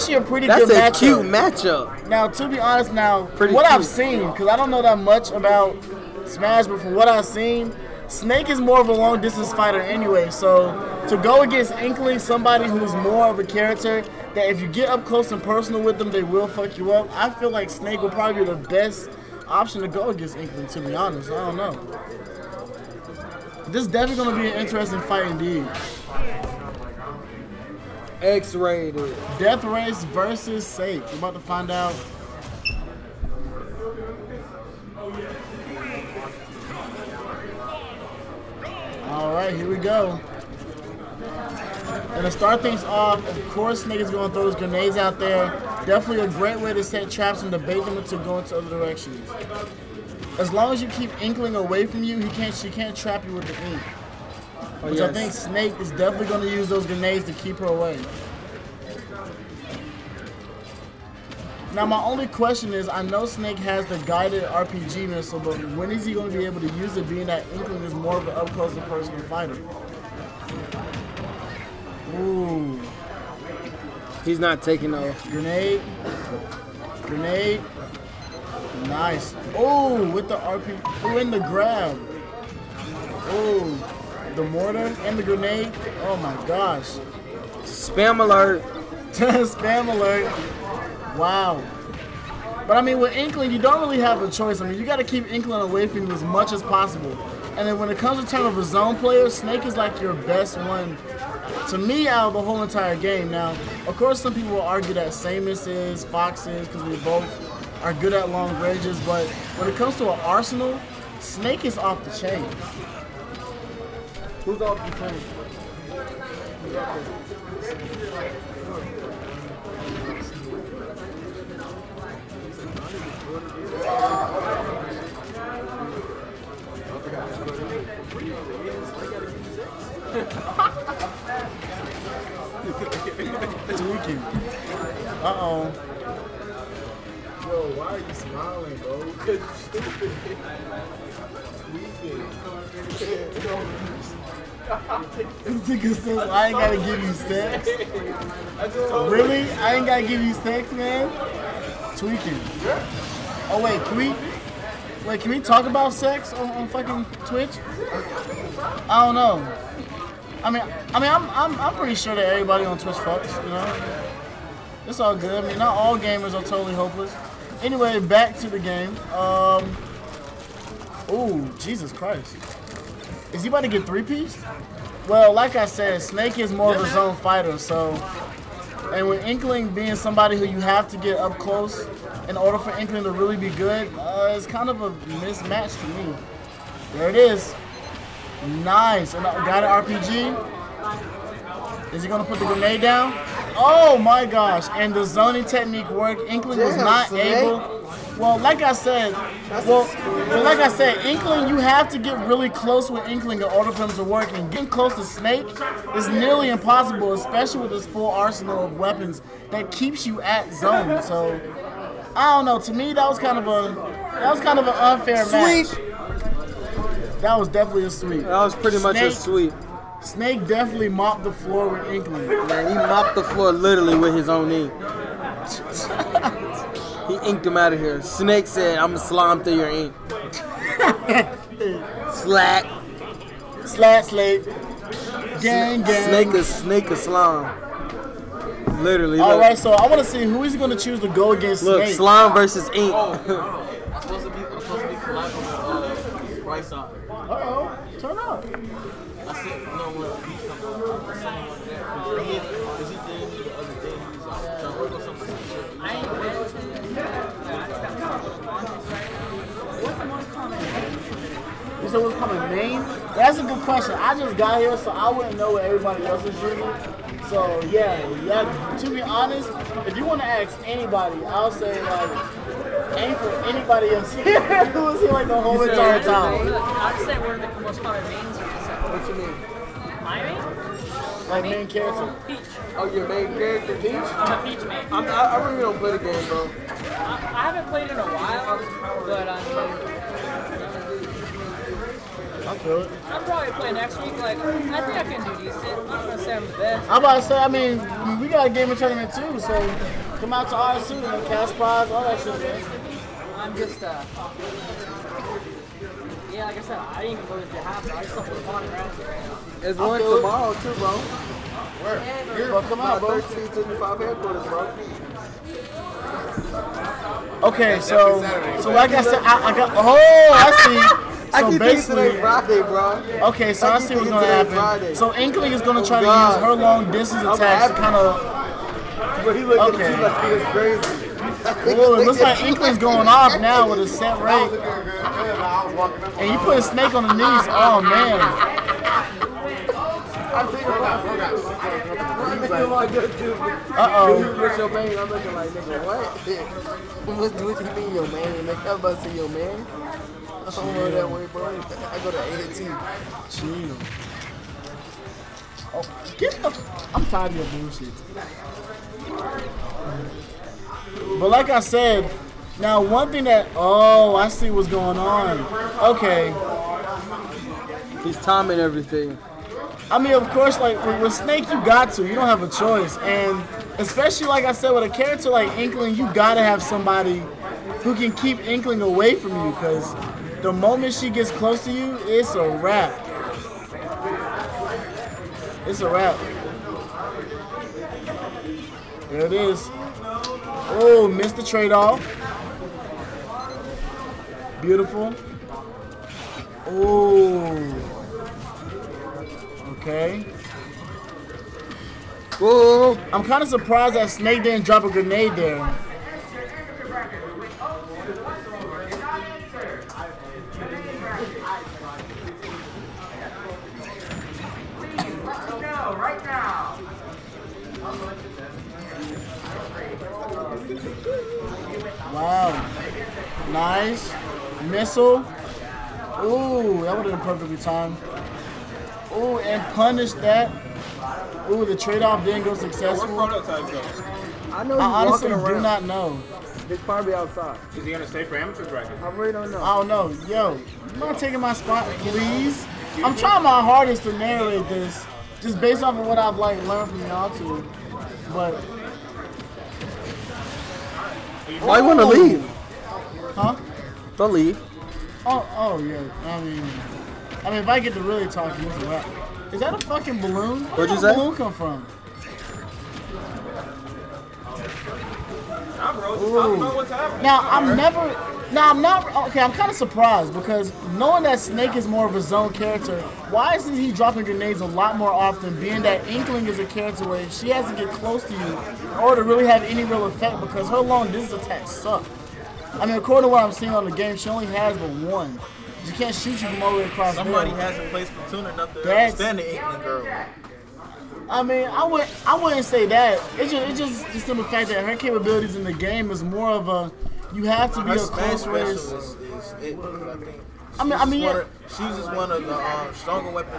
actually a pretty That's good a matchup. cute matchup. Now, to be honest, now Pretty what I've seen, because I don't know that much about Smash, but from what I've seen, Snake is more of a long distance fighter anyway. So to go against Inkling, somebody who's more of a character that if you get up close and personal with them, they will fuck you up. I feel like Snake would probably be the best option to go against Inkling. To be honest, I don't know. This is definitely going to be an interesting fight indeed. X-rated. Death Race versus Sake. We're about to find out. All right, here we go. And to start things off, of course, niggas going to throw his grenades out there. Definitely a great way to set traps and debate them to go into other directions. As long as you keep Inkling away from you, he can't. She can't trap you with the ink. Oh, Which I think Snake is definitely going to use those grenades to keep her away. Now my only question is, I know Snake has the guided RPG missile, but when is he going to be able to use it, being that Inkling is more of an up close and personal fighter? Ooh, He's not taking no. grenade, grenade, nice. Ooh, with the RPG, ooh, in the grab. Ooh, the mortar and the grenade. Oh my gosh. Spam alert. Spam alert. Wow. But I mean, with Inkling, you don't really have a choice. I mean, you got to keep Inkling away from you as much as possible. And then when it comes to a zone player, Snake is like your best one, to me, out of the whole entire game. Now, of course, some people will argue that Samus is, Fox is, because we both are good at long ranges. But when it comes to an arsenal, Snake is off the chain. Who's off the train? Tweaking. Uh oh. Yo, why are you smiling, bro? I ain't gotta give you sex. Really? I ain't gotta give you sex, man? Tweaking. Oh wait, can we wait, can we talk about sex on, on fucking Twitch? I don't know. I mean I mean I'm, I'm I'm pretty sure that everybody on Twitch fucks, you know? It's all good. I mean not all gamers are totally hopeless. Anyway, back to the game. Um Ooh, Jesus Christ. Is he about to get three piece? Well, like I said, Snake is more of a zone fighter, so. And with Inkling being somebody who you have to get up close in order for Inkling to really be good, uh, it's kind of a mismatch to me. There it is. Nice. And I got an RPG. Is he going to put the grenade down? Oh my gosh. And the zoning technique worked. Inkling was not able. Well, like I said, well, well, like I said, Inkling, you have to get really close with Inkling in order for him to work. And getting close to Snake is nearly impossible, especially with this full arsenal of weapons that keeps you at zone. So, I don't know. To me, that was kind of a that was kind of an unfair match. That was definitely a sweep. That was pretty much a Snake- sweep. Snake definitely mopped the floor with Inkling. Man, he mopped the floor literally with his own ink. he inked him out of here. Snake said, I'm gonna slime through your ink. Slack. Slat slate. Gang gang. Snake is snake is slime. Literally. All Look, right, so I want to see who is going to choose to go against look Snake. slime versus ink. I'm supposed to be, I'm supposed to be collabing with uh, Bryce on. Uh-oh. Turn up. You said what's coming, main? That's a good question. I just got here, so I wouldn't know what everybody else is using. So yeah, yeah. To be honest, if you want to ask anybody, I'll say like, ain't for anybody else here who was here like the whole entire time. I'd say we're the most common mains. What you mean? My main? Like main character. Peach. Oh, your main character, Peach? I'm a Peach main. I'm, I, I really don't play the game, bro. I, I haven't played in a while, but um, I feel it. I'm probably playing next week. Like, I think I can do decent. I'm not gonna say I'm the best. I'm about to say, I mean, we got a gaming tournament too, so come out to ours too, man. Cash prize, all that shit, man. I'm just, uh, yeah, like I said, I didn't even go to the half. I just don't want to around here. It's one feel it. tomorrow too, bro. Where? Bro, come out, bro. 1355 headquarters, bro. Okay, so, so like I said, I, I got, oh, I see. I So keep basically, Friday, bro. okay, so I I see what's gonna happen. Friday. So Inkling is gonna try to oh, use her long distance attacks to kind of But he looked Okay. at like he was crazy. Oh, it looks like Inkling's going off now with a set rate. And you putting Snake on the knees. Oh, man. I'm thinking about I'm thinking like good dude. Uh-oh. What's your man? I'm looking like, nigga, what? what, what you mean, your man? Nigga, I'm about to say your man. I don't go that way, bro. I go to A&T. Chill. Oh, get the... I'm tired of your bullshit. But like I said, now one thing that... Oh, I see what's going on. Okay. He's timing everything. I mean, of course, like with, with Snake, you got to. You don't have a choice, and especially like I said, with a character like Inkling, you gotta have somebody who can keep Inkling away from you, because the moment she gets close to you, it's a wrap. It's a wrap. There it is. Oh, missed the trade-off. Beautiful. Oh. Okay. Whoa. I'm kind of surprised that Snake didn't drop a grenade there. Nice. Missile. Ooh, that would have been perfectly timed. Ooh, and punish that. Ooh, the trade-off didn't go Where's successful. prototype go? I know he's I honestly walking do around. not know. He's probably outside. Is he gonna stay for amateurs bracket? I really don't know. I don't know. Yo, you mind taking my spot, please? I'm trying my hardest to narrate this, just based off of what I've like learned from y'all two. But Why you want to Oh. leave? huh? Don't. Oh, oh yeah. I mean, I mean, if I get to really talk, it's a wrap. Is that a fucking balloon? Where What'd did you that say? balloon come from? Nah, bro. Just Ooh. talk about what's happening. Now I'm never. Now I'm not. Okay, I'm kind of surprised because knowing that Snake is more of a zone character, why isn't he dropping grenades a lot more often? Being that Inkling is a character where she has to get close to you in order to really have any real effect because her long distance attacks suck. I mean, according to what I'm seeing on the game, she only has but one. She can't shoot you from all the way across. Somebody hasn't played Splatoon enough to That's- understand the Inkling girl. I mean, I would I wouldn't say that. It's just it's just the simple fact that her capabilities in the game is more of a you have to be Her a close race. is, is it. I. I mean- I She's mean, one yeah. of- she uses one of the um, stronger weapons